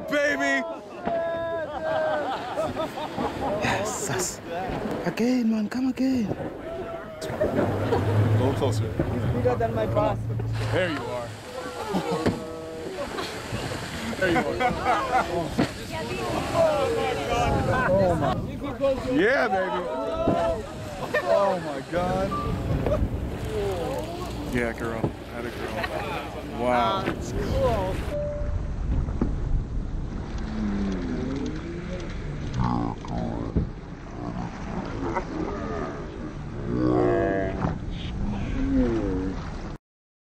up, baby? Yes. Again, man. Come again. A little closer. Bigger than my boss. There you are. there you are. Yeah, baby. Oh my God. Yeah, girl. Had a girl. Wow. It's cool. Uhum.